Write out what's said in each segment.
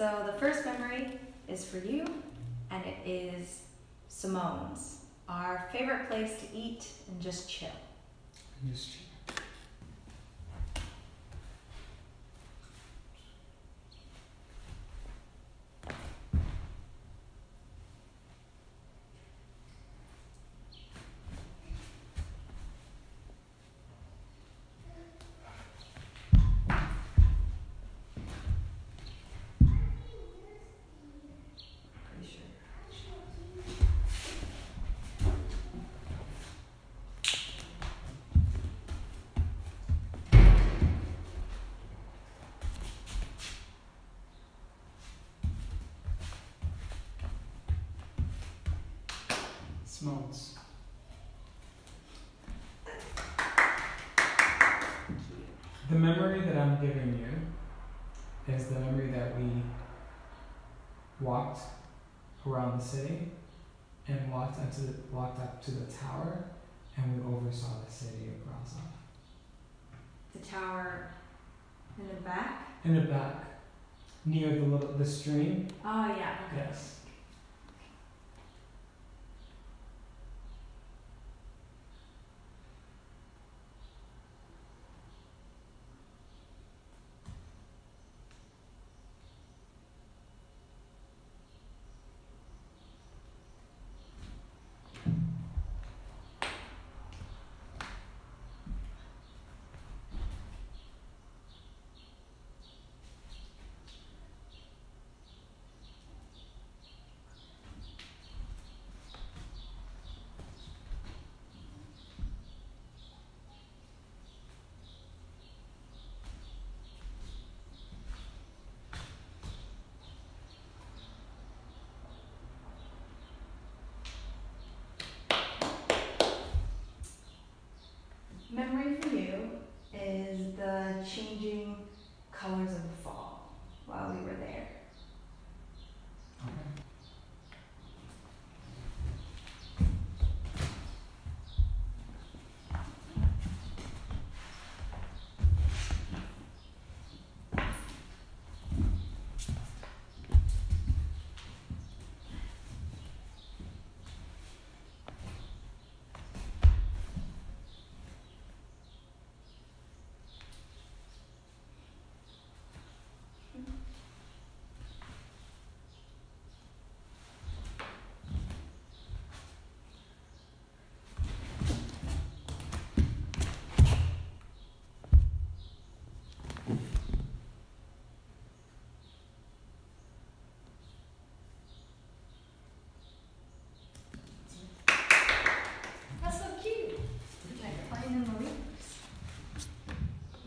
So the first memory is for you, and it is Simone's, our favorite place to eat and just chill. Just Pretty Smells. The memory that I'm giving you is the memory that we walked around the city and walked up to the, walked up to the tower and we oversaw the city of Brasov. The tower in the back. In the back, near the little the stream. Oh yeah. Okay. Yes.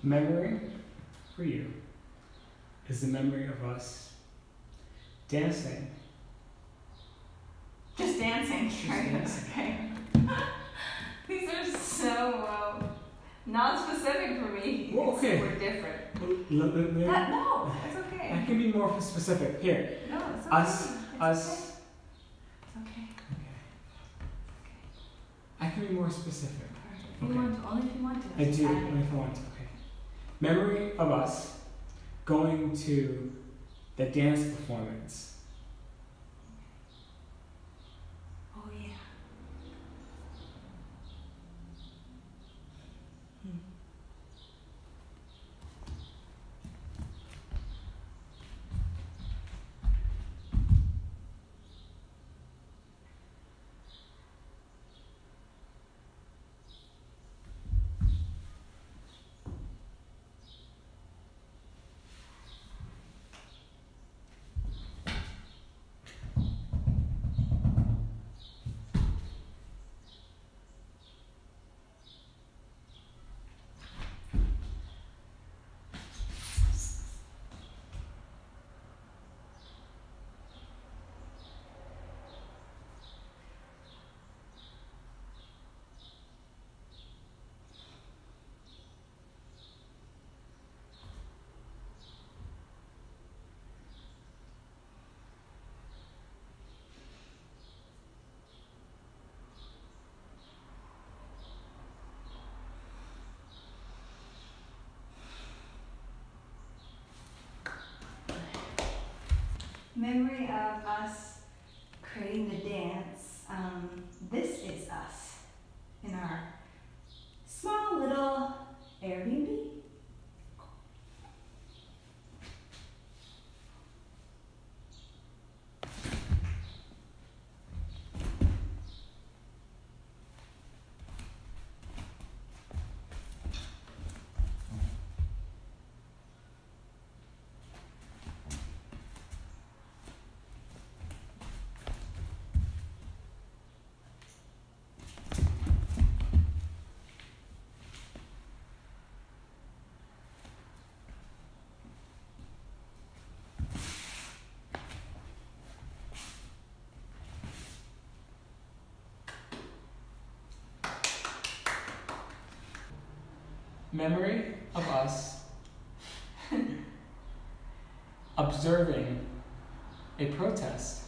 Memory for you is the memory of us dancing. Just dancing. Just right? dancing. Okay. These are so um, non-specific for me. Well, okay. We're different. L- l- l- That, no, that's okay. I can be more specific. Here, No, it's okay. us, It's us. Okay. It's okay. I can be more specific. If you Okay. want to, only if you want to. I do, add if. I want to. Memory of us going to the dance performance. Memory of us creating the dance. Um, this is us in our small little Airbnb. Memory of us observing a protest.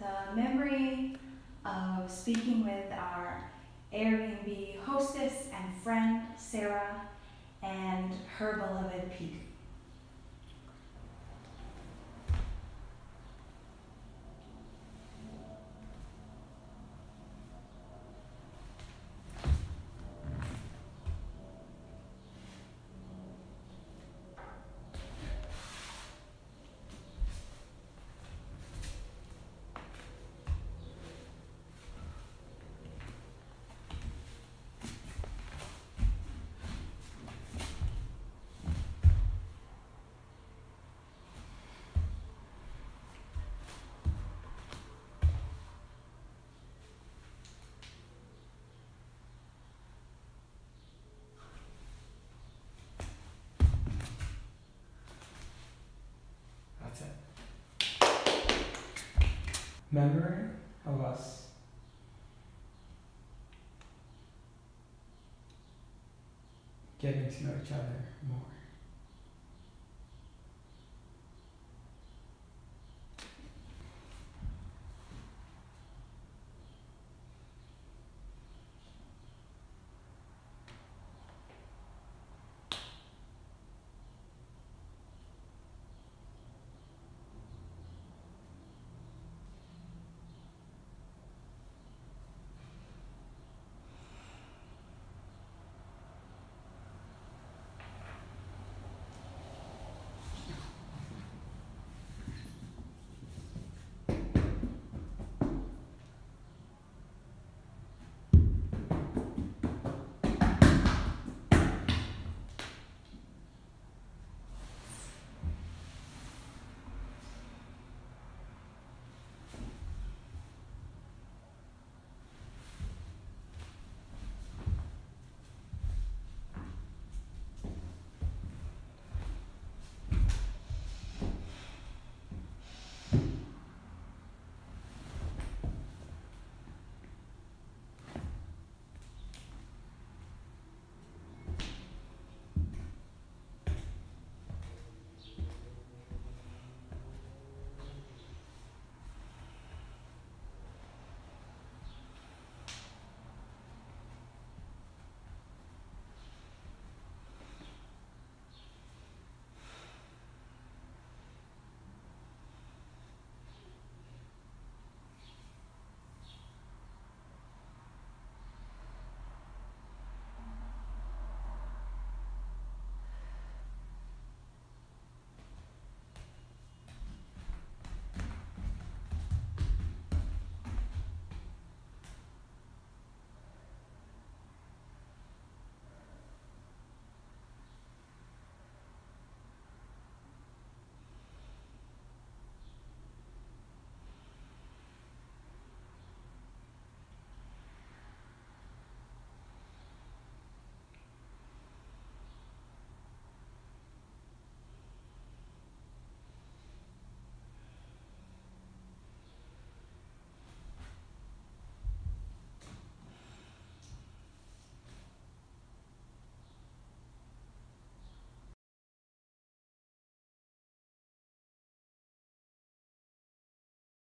The memory of speaking with our Airbnb hostess and friend Sarah and her beloved Pete. That's it. Memory of us getting to know each other more.